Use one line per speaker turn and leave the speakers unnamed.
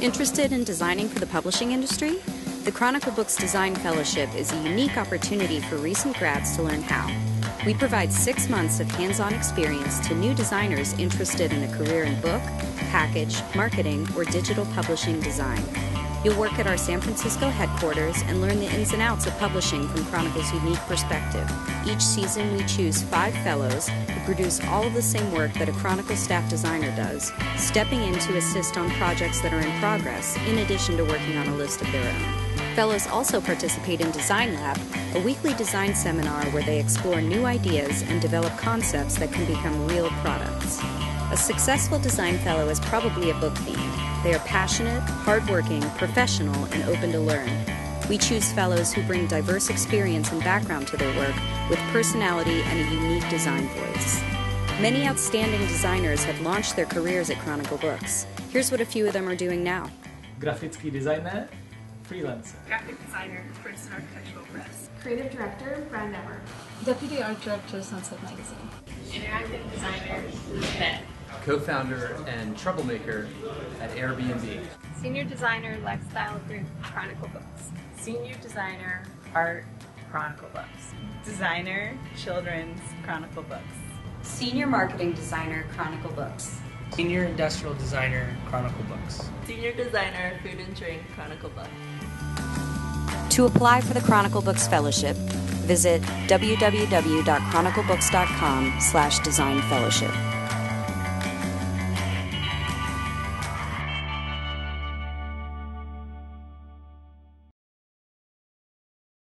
Interested in designing for the publishing industry? The Chronicle Books Design Fellowship is a unique opportunity for recent grads to learn how. We provide six months of hands on experience to new designers interested in a career in book, package, marketing, or digital publishing design. You'll work at our San Francisco headquarters and learn the ins and outs of publishing from Chronicle's unique perspective. Each season, we choose five fellows who produce all of the same work that a Chronicle staff designer does, stepping in to assist on projects that are in progress, in addition to working on a list of their own. Fellows also participate in Design Lab, a weekly design seminar where they explore new ideas and develop concepts that can become real products. A successful design fellow is probably a book fiend. They are passionate, hardworking, professional, and open to learn. We choose fellows who bring diverse experience and background to their work with personality and a unique design voice. Many outstanding designers have launched their careers at Chronicle Books. Here's what a few of them are doing now.
Grafický designer, freelancer.
Graphic designer, Princeton Architectural Press.
Creative director, Brand Network.
Deputy art director, Sunset Magazine.
Interactive designer, Ben.
Co-founder and troublemaker at Airbnb.
Senior designer, lifestyle group, Chronicle Books.
Senior designer, art, Chronicle Books.
Designer, children's, Chronicle Books.
Senior marketing designer, Chronicle Books.
Senior industrial designer, Chronicle Books.
Senior designer, food and drink, Chronicle Books.
To apply for the Chronicle Books Fellowship, visit www.chroniclebooks.com slash design fellowship.